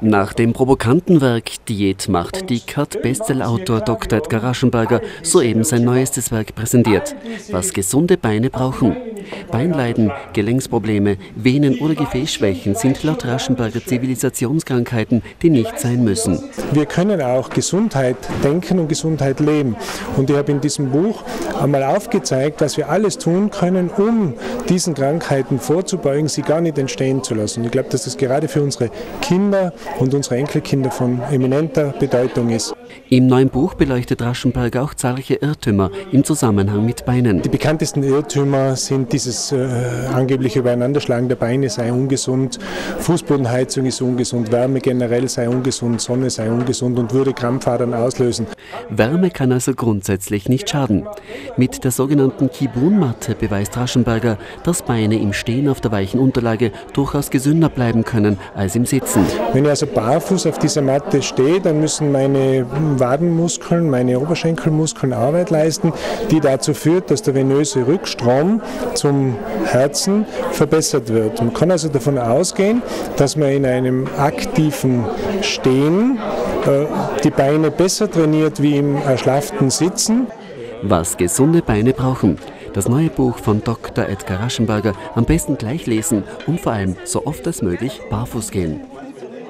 Nach dem provokanten Werk Diät macht Dickert Bestsellerautor Dr. Edgar Raschenberger soeben sein neuestes Werk präsentiert, was gesunde Beine brauchen. Beinleiden, Gelenksprobleme, Venen- oder Gefäßschwächen sind laut Raschenberger Zivilisationskrankheiten, die nicht sein müssen. Wir können auch Gesundheit denken und Gesundheit leben. Und ich habe in diesem Buch einmal aufgezeigt, was wir alles tun können, um diesen Krankheiten vorzubeugen, sie gar nicht entstehen zu lassen. Ich glaube, dass das gerade für unsere Kinder und unsere Enkelkinder von eminenter Bedeutung ist. Im neuen Buch beleuchtet Raschenberger auch zahlreiche Irrtümer im Zusammenhang mit Beinen. Die bekanntesten Irrtümer sind dieses äh, angebliche Übereinanderschlagen der Beine sei ungesund, Fußbodenheizung ist ungesund, Wärme generell sei ungesund, Sonne sei ungesund und würde Krampfadern auslösen. Wärme kann also grundsätzlich nicht schaden. Mit der sogenannten Kibun-Matte beweist Raschenberger, dass Beine im Stehen auf der weichen Unterlage durchaus gesünder bleiben können als im Sitzen. Wenn ich also barfuß auf dieser Matte stehe, dann müssen meine Wadenmuskeln, meine Oberschenkelmuskeln Arbeit leisten, die dazu führt, dass der venöse Rückstrom zum Herzen verbessert wird. Man kann also davon ausgehen, dass man in einem aktiven Stehen äh, die Beine besser trainiert wie im erschlafften Sitzen. Was gesunde Beine brauchen. Das neue Buch von Dr. Edgar Raschenberger am besten gleich lesen und vor allem so oft als möglich barfuß gehen.